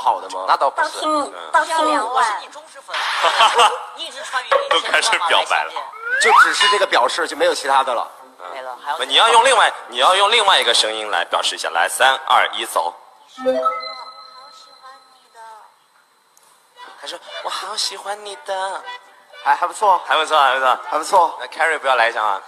好的吗？那倒不是，当初两万，你忠实粉，一直穿云都开始表白了，就只是这个表示，就没有其他的了，没了。还有，你要用另外，你要用另外一个声音来表示一下，来，三二一，走。他说：“我好喜欢你的，还还不错，还不错，还不错，还不错。那 Carry 不要来一下啊。”